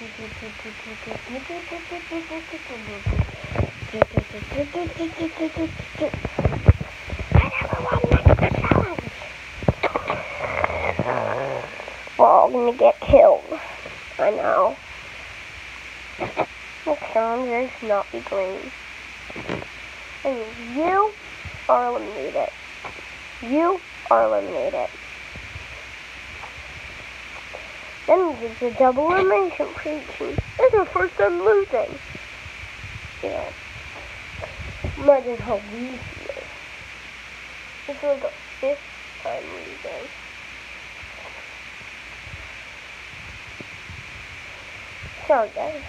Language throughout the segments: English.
We're all gonna get killed. I know. The challenge is not be green. And you are eliminated. You are eliminated. Then it's a double elimination prediction. It's our first time losing. Yeah. Imagine how we feel. This was the fifth time losing. Sorry guys.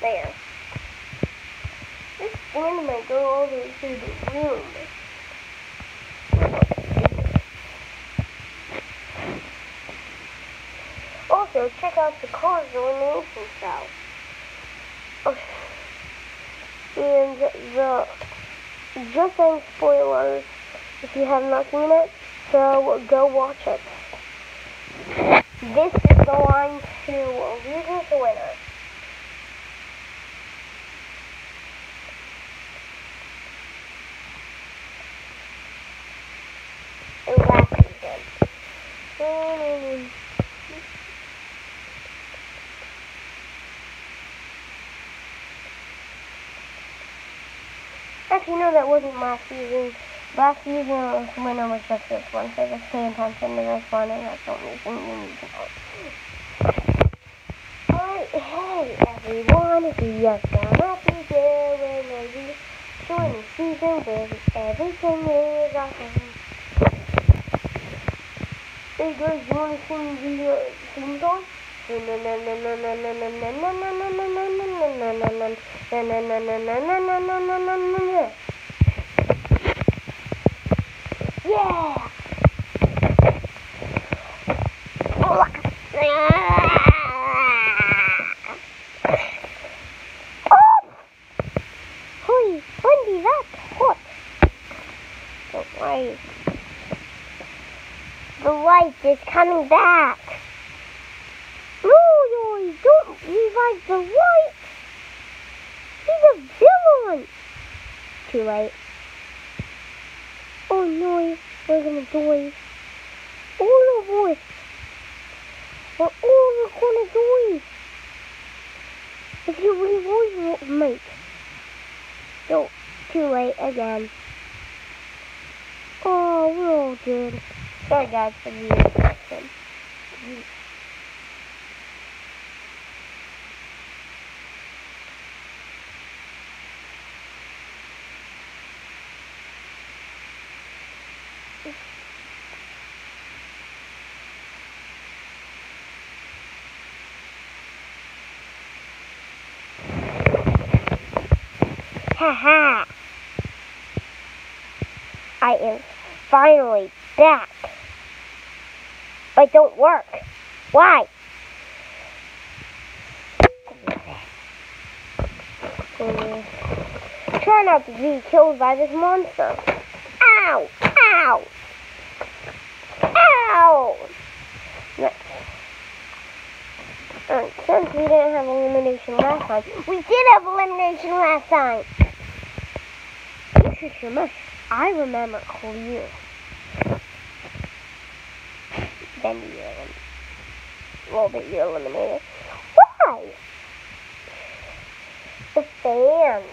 There. This one might go all the way through the room. Also, check out the car's elimination cell. Oh, And the just saying spoilers if you have not seen it, so go watch it. This is the line to loser to winner. Actually, no, that wasn't last season. Last season, the winner was just this one, so just pay attention to this one, and that's the only thing you need to know. Alright, hey everyone, it's your son Happy Day when we join the season where everything is awesome. Hey guys, you wanna sing the uh, theme song? Yeah! Oh! Holy, Wendy, that's hot. The light. The light is coming back. No, don't revive the light. He's a villain. Too late. Oh no, we're gonna die. All of us. We're all gonna die. If you revive mate. No, too late again. Oh, we're all dead. Sorry guys for the interruption. Haha. I am finally back. But don't work. Why? Try not to be killed by this monster. Ow! Ow! Ow! Uh, since we didn't have elimination last time, we did have elimination last time. You should mush. I remember clear. Then eliminated. Well, but you're eliminated. Why? The fans.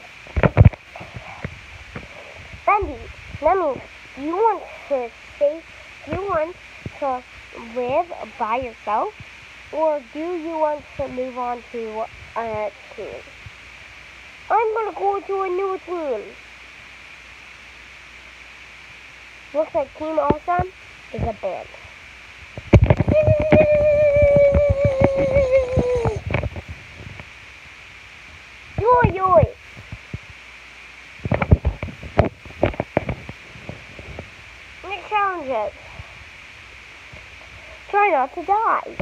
Bendy, that means you want to stay, do you want to live by yourself, or do you want to move on to a team? I'm gonna go to a new team. Looks like Team Awesome is a band. Try not to die.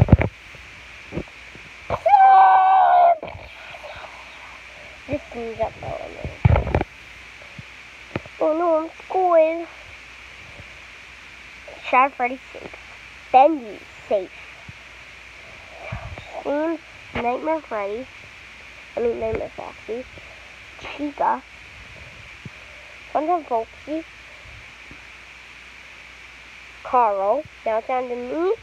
This seems up element. Oh, in school. Shadow Freddy's safe. Bendy's safe. Scream, Nightmare Freddy. I mean Nightmare Foxy. Chica. Funtime Foxy. Carl. Now it's down to me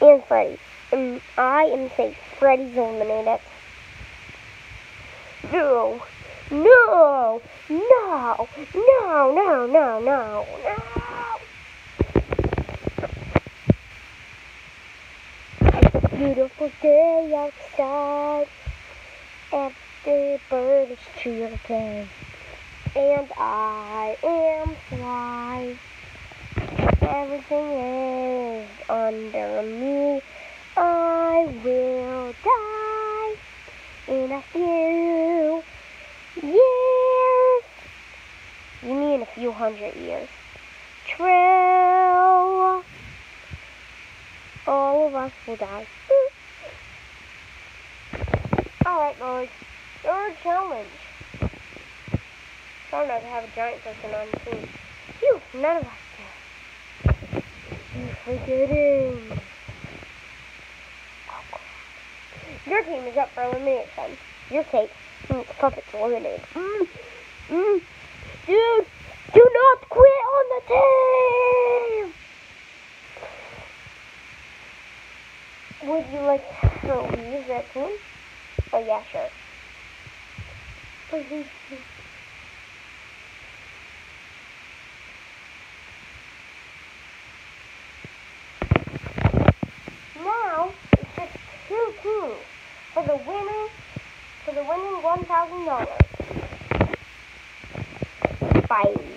and Freddy. And I am safe. Freddy's eliminated. No. No. No. No, no, no, no, no. It's a beautiful day outside. Every bird is chirping. And I am fly. Everything is under me. I will die in a few years. You mean a few hundred years. True. All of us will die. Alright, boys. Third challenge. Try not to have a giant person on the team. Phew, none of us forgetting. Your team is up for elimination. Your tape. Mm, puppets eliminated. Mm, mm. Dude, do not quit on the team! Would you like to leave that team? Oh yeah, sure. $1,000. Bye.